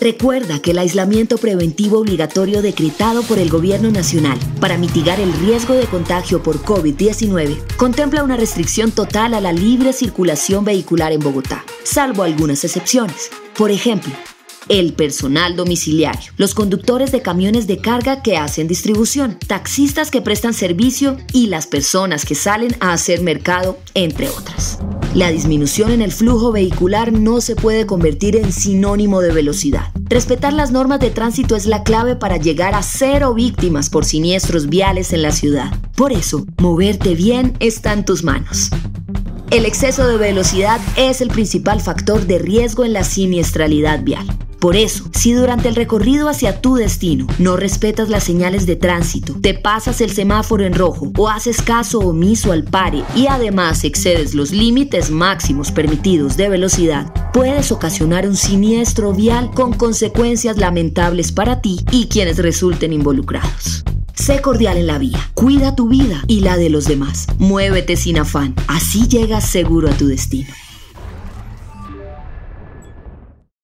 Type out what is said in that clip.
Recuerda que el aislamiento preventivo obligatorio decretado por el Gobierno Nacional para mitigar el riesgo de contagio por COVID-19 contempla una restricción total a la libre circulación vehicular en Bogotá, salvo algunas excepciones. Por ejemplo, el personal domiciliario, los conductores de camiones de carga que hacen distribución, taxistas que prestan servicio y las personas que salen a hacer mercado, entre otras. La disminución en el flujo vehicular no se puede convertir en sinónimo de velocidad. Respetar las normas de tránsito es la clave para llegar a cero víctimas por siniestros viales en la ciudad. Por eso, moverte bien está en tus manos. El exceso de velocidad es el principal factor de riesgo en la siniestralidad vial. Por eso, si durante el recorrido hacia tu destino no respetas las señales de tránsito, te pasas el semáforo en rojo o haces caso omiso al pare y además excedes los límites máximos permitidos de velocidad, puedes ocasionar un siniestro vial con consecuencias lamentables para ti y quienes resulten involucrados. Sé cordial en la vía, cuida tu vida y la de los demás. Muévete sin afán, así llegas seguro a tu destino.